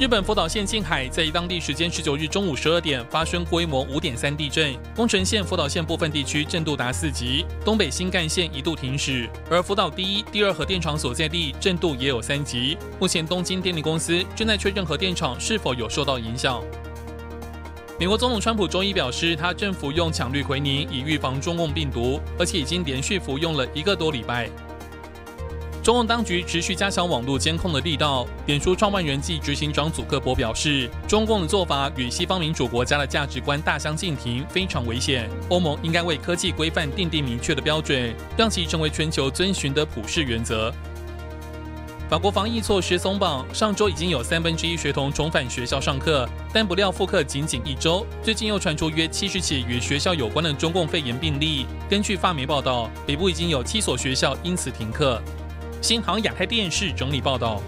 日本福岛县近海在当地时间十九日中午十二点发生规模五点三地震，宫城县、福岛县部分地区震度达四级，东北新干线一度停驶，而福岛第一、第二核电厂所在地震度也有三级。目前东京电力公司正在确认核电厂是否有受到影响。美国总统川普周一表示，他正服用羟氯喹宁以预防中共病毒，而且已经连续服用了一个多礼拜。中共当局持续加强网络监控的力道。脸书创办人暨执行长祖克伯表示，中共的做法与西方民主国家的价值观大相径庭，非常危险。欧盟应该为科技规范订定明确的标准，让其成为全球遵循的普世原则。法国防疫措施松绑，上周已经有三分之一学童重返学校上课，但不料复课仅仅一周，最近又传出约七十起与学校有关的中共肺炎病例。根据法媒报道，北部已经有七所学校因此停课。新航亚太电视整理报道。